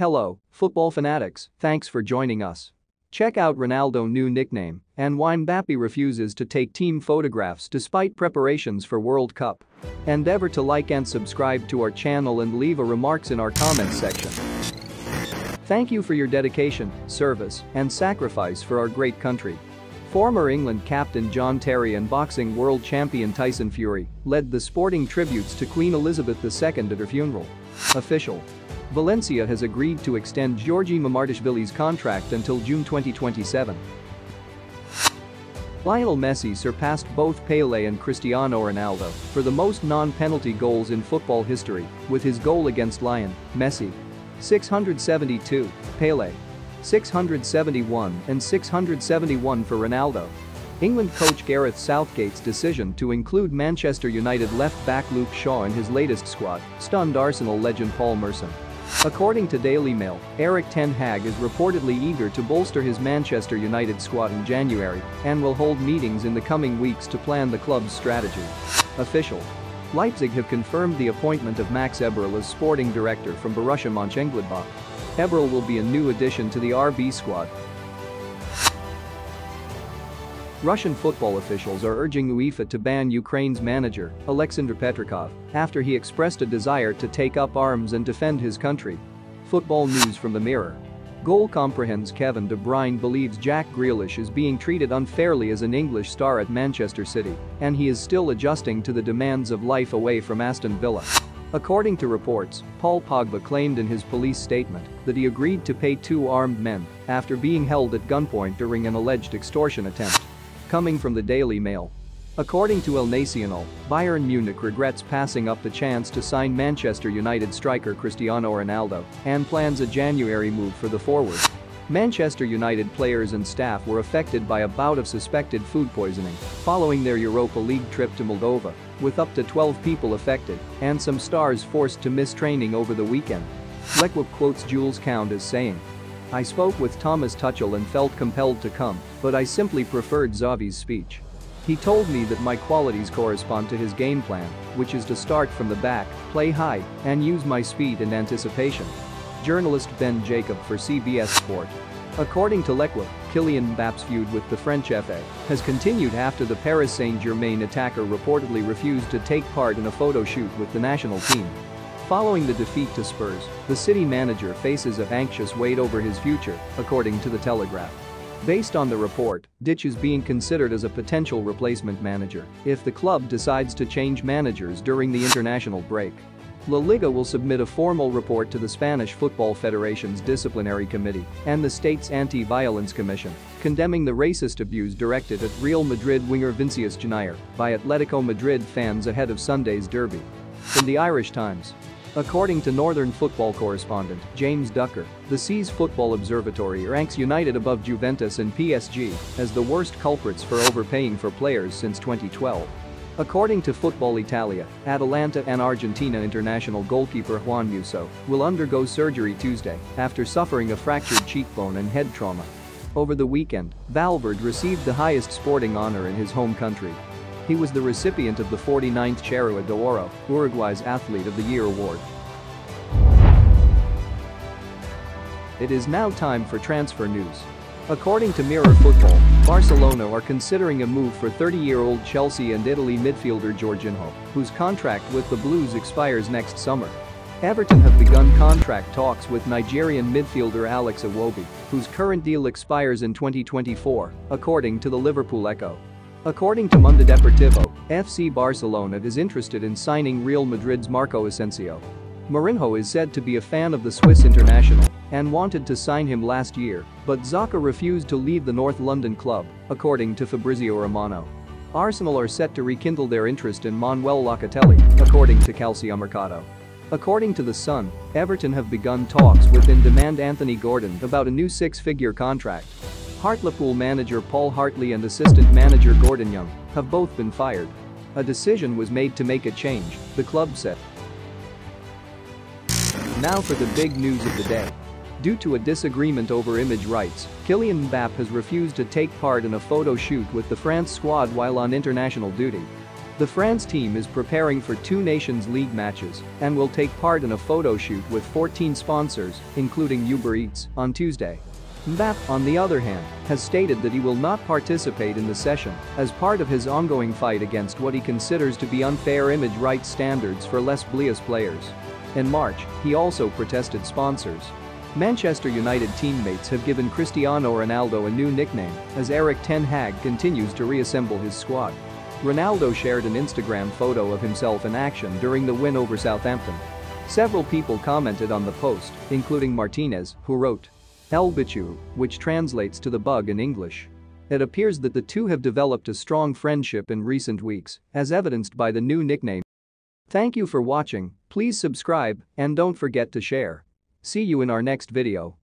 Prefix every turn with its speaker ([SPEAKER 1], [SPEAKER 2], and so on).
[SPEAKER 1] Hello, football fanatics, thanks for joining us. Check out Ronaldo new nickname and why Mbappe refuses to take team photographs despite preparations for World Cup. Endeavor to like and subscribe to our channel and leave a remarks in our comments section. Thank you for your dedication, service, and sacrifice for our great country. Former England captain John Terry and boxing world champion Tyson Fury led the sporting tributes to Queen Elizabeth II at her funeral. Official. Valencia has agreed to extend Giorgi Mamardashvili's contract until June 2027. Lionel Messi surpassed both Pele and Cristiano Ronaldo for the most non-penalty goals in football history with his goal against Lyon, Messi. 672, Pele. 671 and 671 for Ronaldo. England coach Gareth Southgate's decision to include Manchester United left-back Luke Shaw in his latest squad stunned Arsenal legend Paul Merson. According to Daily Mail, Erik ten Hag is reportedly eager to bolster his Manchester United squad in January and will hold meetings in the coming weeks to plan the club's strategy. Official. Leipzig have confirmed the appointment of Max Eberl as sporting director from Borussia Mönchengladbach. Eberl will be a new addition to the RB squad Russian football officials are urging UEFA to ban Ukraine's manager, Alexander Petrakov, after he expressed a desire to take up arms and defend his country. Football news from the Mirror. Goal comprehends Kevin De Bruyne believes Jack Grealish is being treated unfairly as an English star at Manchester City, and he is still adjusting to the demands of life away from Aston Villa. According to reports, Paul Pogba claimed in his police statement that he agreed to pay two armed men after being held at gunpoint during an alleged extortion attempt. Coming from the Daily Mail. According to El Nacional, Bayern Munich regrets passing up the chance to sign Manchester United striker Cristiano Ronaldo and plans a January move for the forward. Manchester United players and staff were affected by a bout of suspected food poisoning following their Europa League trip to Moldova, with up to 12 people affected and some stars forced to miss training over the weekend. L'Equipe quotes Jules Kounde as saying, I spoke with Thomas Tuchel and felt compelled to come, but I simply preferred Xavi's speech. He told me that my qualities correspond to his game plan, which is to start from the back, play high, and use my speed and anticipation. Journalist Ben Jacob for CBS Sport. According to L'Equipe, Kylian Mbappe's feud with the French FA has continued after the Paris Saint-Germain attacker reportedly refused to take part in a photo shoot with the national team. Following the defeat to Spurs, the city manager faces a anxious wait over his future, according to The Telegraph. Based on the report, Dyche is being considered as a potential replacement manager if the club decides to change managers during the international break. La Liga will submit a formal report to the Spanish Football Federation's disciplinary committee and the state's anti-violence commission, condemning the racist abuse directed at Real Madrid winger Vinicius Junior by Atletico Madrid fans ahead of Sunday's derby. From the Irish Times, According to Northern football correspondent James Ducker, the CIES Football Observatory ranks United above Juventus and PSG as the worst culprits for overpaying for players since 2012. According to Football Italia, Atalanta and Argentina international goalkeeper Juan Musso will undergo surgery Tuesday after suffering a fractured cheekbone and head trauma. Over the weekend, Valverde received the highest sporting honor in his home country he was the recipient of the 49th Charrua de Oro, Uruguay's Athlete of the Year award. It is now time for transfer news. According to Mirror Football, Barcelona are considering a move for 30-year-old Chelsea and Italy midfielder Jorginho, whose contract with the Blues expires next summer. Everton have begun contract talks with Nigerian midfielder Alex Iwobi, whose current deal expires in 2024, according to the Liverpool Echo. According to Mundo Deportivo, FC Barcelona is interested in signing Real Madrid's Marco Asensio. Mourinho is said to be a fan of the Swiss international and wanted to sign him last year, but Xhaka refused to leave the North London club, according to Fabrizio Romano. Arsenal are set to rekindle their interest in Manuel Locatelli, according to Calciomercato. According to The Sun, Everton have begun talks with in-demand Anthony Gordon about a new six-figure contract. Hartlepool manager Paul Hartley and assistant manager Gordon Young have both been fired. A decision was made to make a change, the club said. Now for the big news of the day. Due to a disagreement over image rights, Kylian Mbappe has refused to take part in a photo shoot with the France squad while on international duty. The France team is preparing for two Nations League matches and will take part in a photo shoot with 14 sponsors, including Uber Eats, on Tuesday. Mbappe, on the other hand, has stated that he will not participate in the session as part of his ongoing fight against what he considers to be unfair image rights standards for Les Bleus players. In March, he also protested sponsors. Manchester United teammates have given Cristiano Ronaldo a new nickname as Erik ten Hag continues to reassemble his squad. Ronaldo shared an Instagram photo of himself in action during the win over Southampton. Several people commented on the post, including Martinez, who wrote, El Bicho, which translates to the bug in English. It appears that the two have developed a strong friendship in recent weeks, as evidenced by the new nickname. Thank you for watching, please subscribe and don't forget to share. See you in our next video.